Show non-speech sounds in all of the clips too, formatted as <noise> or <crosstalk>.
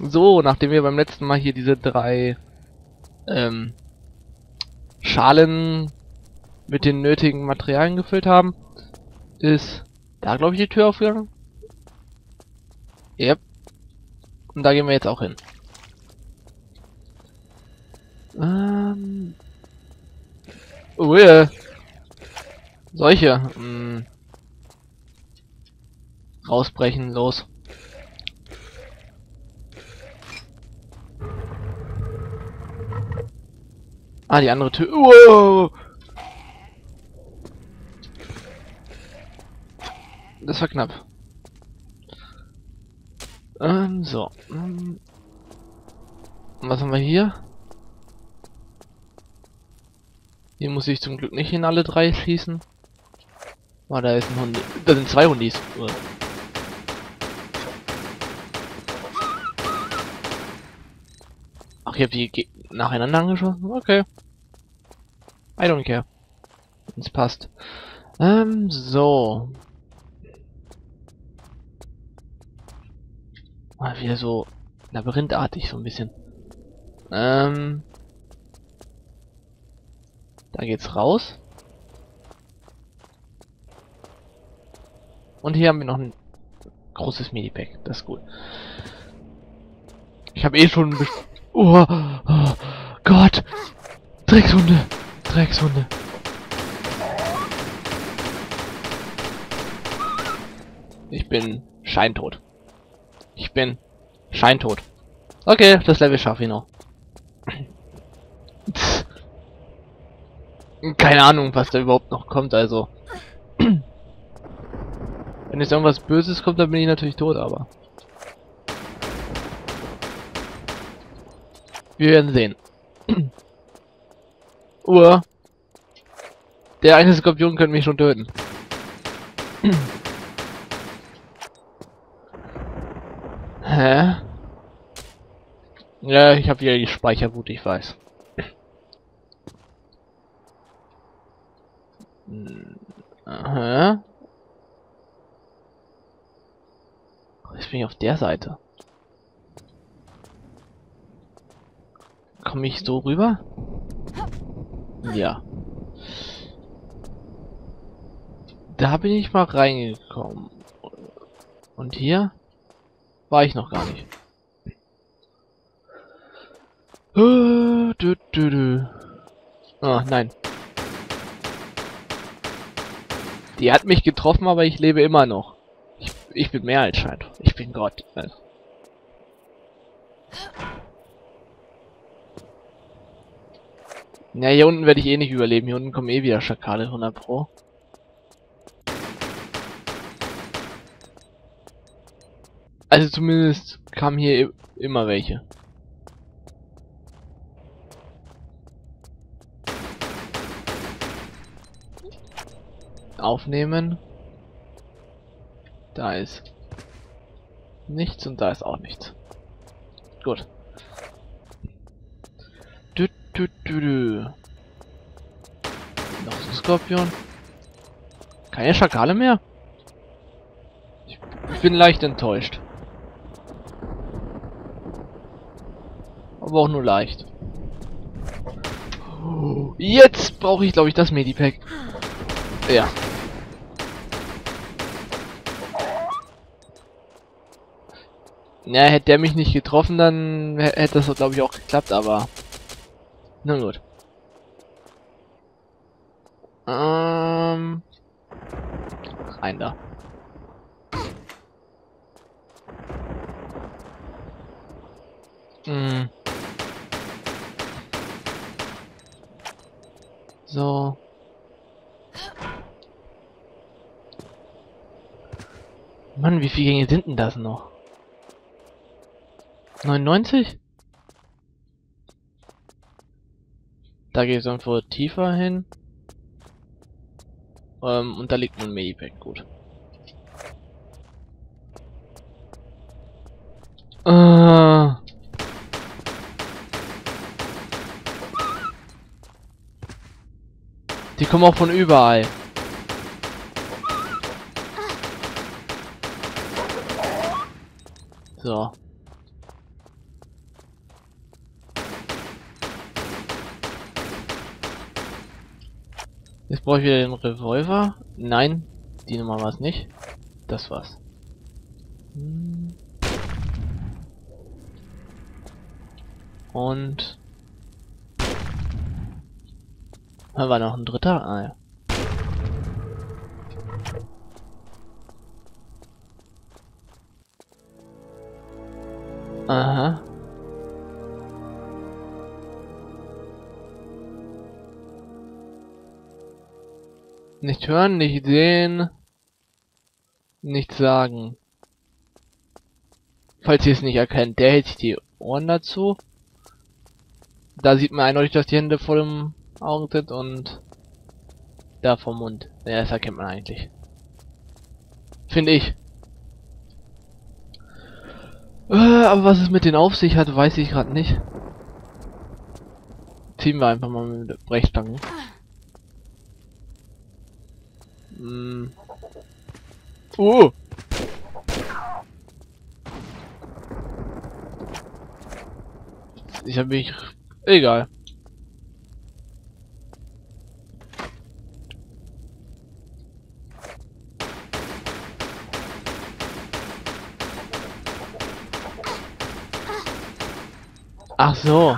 So, nachdem wir beim letzten Mal hier diese drei ähm, Schalen mit den nötigen Materialien gefüllt haben, ist da, glaube ich, die Tür aufgegangen. Yep. Und da gehen wir jetzt auch hin. Ähm. Oh, yeah. Solche. Mh. Rausbrechen, los. Ah, die andere Tür. Wow. Das war knapp. Ähm, so. Ähm, was haben wir hier? Hier muss ich zum Glück nicht in alle drei schießen. Oh, da ist ein Hund. Da sind zwei Hundis. Ach, ich habe die nacheinander angeschossen? Okay. I don't care. Es passt. Ähm, so. Mal wieder so labyrinthartig so ein bisschen. Ähm. Da geht's raus. Und hier haben wir noch ein großes Medipack. Das ist gut. Ich habe eh schon... Oh, oh, Gott! Dreckshunde! Dreckshunde! Ich bin scheintot. Ich bin scheintot. Okay, das Level schaffe ich noch. Keine Ahnung, was da überhaupt noch kommt, also. Wenn jetzt irgendwas Böses kommt, dann bin ich natürlich tot, aber... Wir werden sehen. Uhr. Der eine Skorpion könnte mich schon töten. Hä? Ja, ich habe wieder die Speicherwut, ich weiß. Aha. Jetzt bin ich auf der Seite. Komme ich so rüber? Ja. Da bin ich mal reingekommen. Und hier war ich noch gar nicht. Oh, nein. Die hat mich getroffen, aber ich lebe immer noch. Ich, ich bin mehr als Schein. Ich bin Gott. Ja, hier unten werde ich eh nicht überleben. Hier unten kommen eh wieder Schakale, 100 Pro. Also zumindest kamen hier immer welche. Aufnehmen. Da ist nichts und da ist auch nichts. Gut. Du, du, du. Noch ein Skorpion. Keine Schakale mehr? Ich, bin leicht enttäuscht. Aber auch nur leicht. Jetzt brauche ich, glaube ich, das Medipack. Ja. Ja, hätte der mich nicht getroffen, dann hätte das, glaube ich, auch geklappt, aber... Na gut. Ähm... Rein da. Hm. So. Mann, wie viele Gänge sind denn das noch? 99? Da geht es irgendwo tiefer hin. Ähm, und da liegt ein Medipack, gut. Äh. Die kommen auch von überall. So. Brauche ich wieder den Revolver. Nein, die Nummer war es nicht. Das war's. Hm. Und... Da war noch ein dritter. Ah ja. Aha. Nicht hören, nicht sehen, nicht sagen. Falls ihr es nicht erkennt, der hält sich die Ohren dazu. Da sieht man eindeutig, dass die Hände vor dem Augen sind und da vom Mund. Ja, das erkennt man eigentlich. Finde ich. Äh, aber was es mit den auf sich hat, weiß ich gerade nicht. Ziehen wir einfach mal mit Brechstangen. Mm. Uh. Ich habe mich... Egal. Ach so.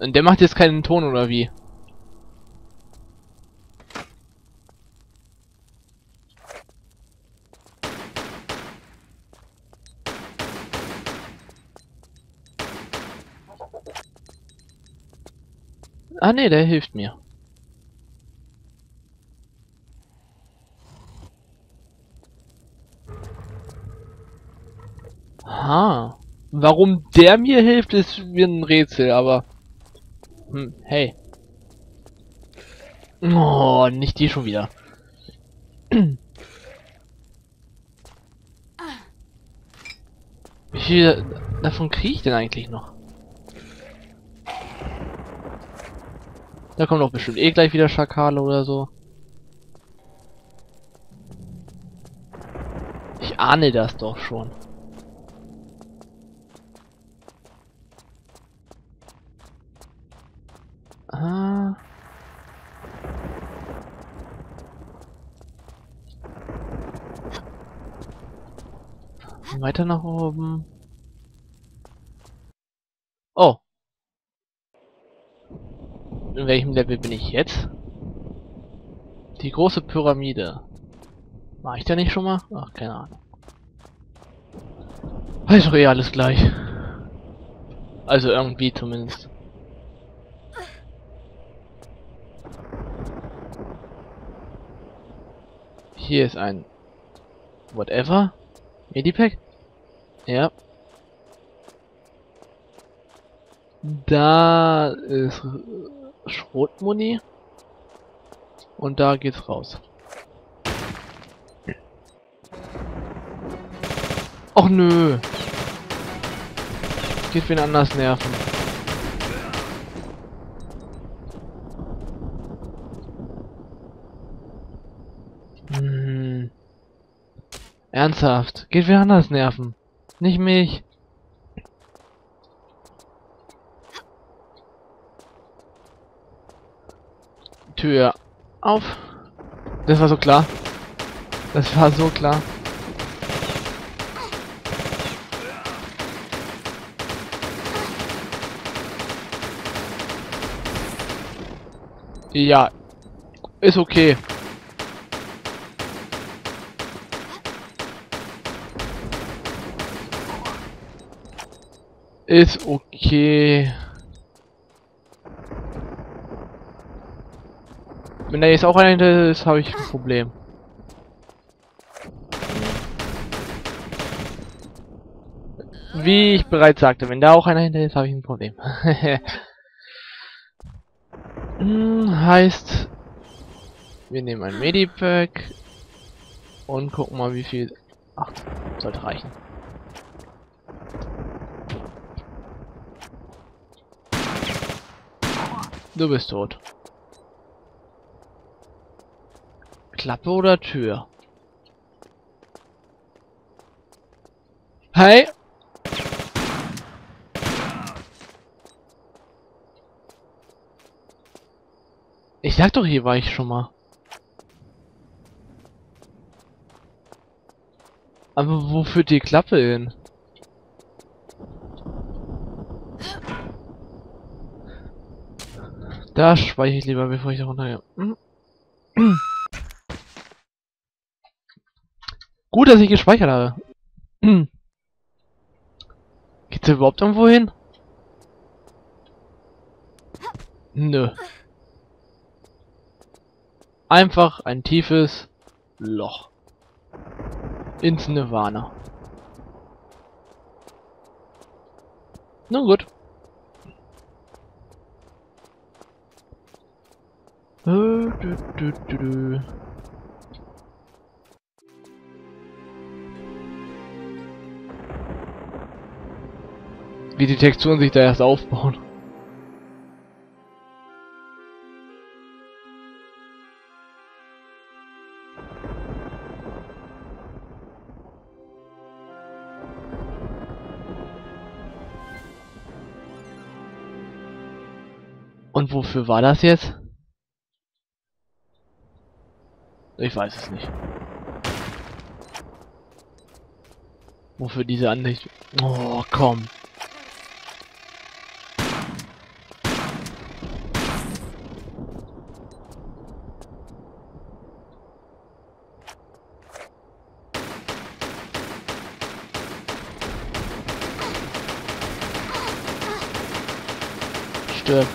Und der macht jetzt keinen Ton oder wie? Ah ne, der hilft mir. Aha. Warum der mir hilft, ist mir ein Rätsel, aber... Hm, hey. Oh, nicht die schon wieder. Wie viel davon kriege ich denn eigentlich noch? Da kommen doch bestimmt eh gleich wieder Schakale oder so. Ich ahne das doch schon. Ah. Weiter nach oben. Oh. In welchem Level bin ich jetzt? Die große Pyramide. War ich da nicht schon mal? Ach, keine Ahnung. Ist doch eh alles gleich. Also irgendwie zumindest. Hier ist ein whatever. Medipack? Ja. Da ist Schrotmuni. Und da geht's raus. Och nö. Geht wen anders nerven. Hm. Ernsthaft. Geht wen anders nerven. Nicht mich. Tür auf. Das war so klar. Das war so klar. Ja. Ist okay. Ist okay. Wenn da jetzt auch einer hinter ist, habe ich ein Problem. Wie ich bereits sagte, wenn da auch einer hinter ist, habe ich ein Problem. <laughs> hm, heißt, wir nehmen ein Medipack und gucken mal, wie viel. Ach, sollte reichen. Du bist tot. Klappe oder Tür? Hey! Ich sag doch, hier war ich schon mal. Aber wo führt die Klappe hin? Da speichere ich lieber, bevor ich da runtergehe. Hm? Gut, dass ich gespeichert habe. Hm. <clears throat> Geht's überhaupt irgendwo hin? Nö. Einfach ein tiefes Loch. Ins Nirvana. Nun gut. Du, du, du, Wie die Texturen sich da erst aufbauen. Und wofür war das jetzt? Ich weiß es nicht. Wofür diese Ansicht... Oh, komm. Stirb.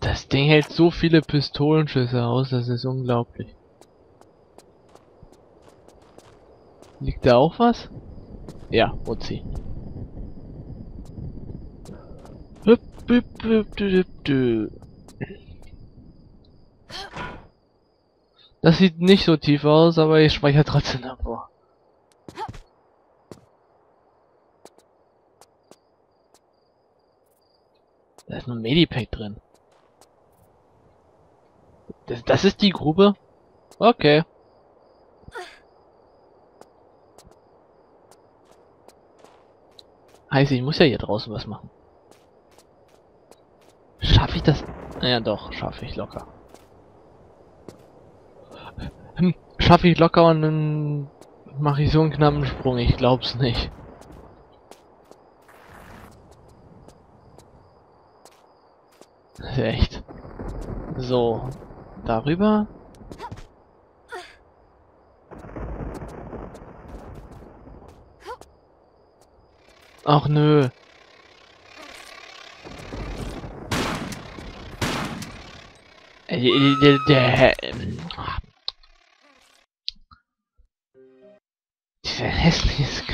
Das Ding hält so viele Pistolenschüsse aus, das ist unglaublich. Liegt da auch was? Ja, Uzi. Hüp, hüp, hüp, hüp, hüp. Das sieht nicht so tief aus, aber ich speichere trotzdem davor. Da ist ein Medipack drin. Das, das ist die Grube? Okay. Heißt, ich muss ja hier draußen was machen. Schaffe ich das? Ja doch, schaffe ich locker. Hm, schaffe ich locker und dann mache ich so einen knappen Sprung. Ich glaub's nicht. Echt. So. Darüber. Ach nö. Äh, der, der, der,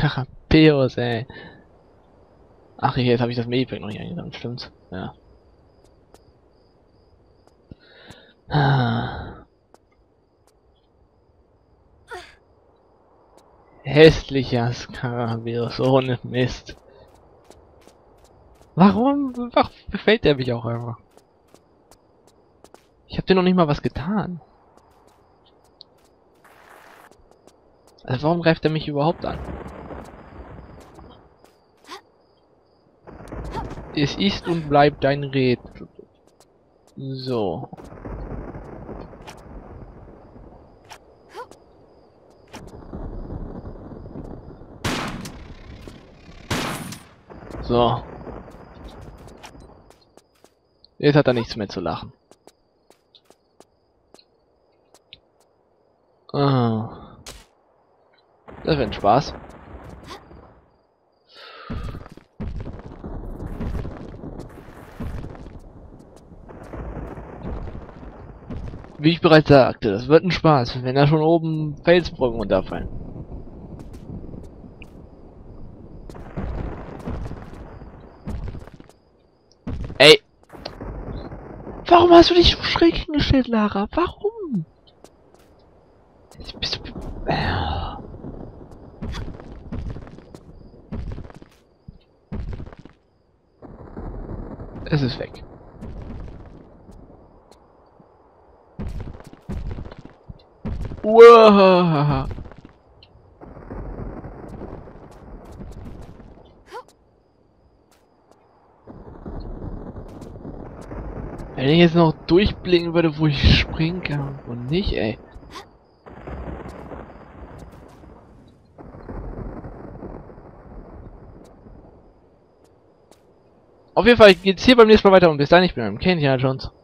Skarabäus, ey. Ach, jetzt habe ich das Medipack noch nicht eingesammelt, stimmt's? Ja. Ah. Hässlicher Skarabäus, ohne Mist. Warum, warum befällt der mich auch einfach? Ich hab dir noch nicht mal was getan. Also warum greift er mich überhaupt an? Es ist und bleibt dein Red. So. So. Jetzt hat er nichts mehr zu lachen. Ah. Das wird ein Spaß. Wie ich bereits sagte, das wird ein Spaß, wenn da schon oben Felsbrücken runterfallen. Ey! Warum hast du dich so schräg hingestellt, Lara? Warum? Bist du... Äh. Es ist weg. Uahaha. Wenn ich jetzt noch durchblicken würde, wo ich springen kann und nicht, ey. Auf jeden Fall geht's hier beim nächsten Mal weiter und bis dahin, ich bin beim Kenny Jones.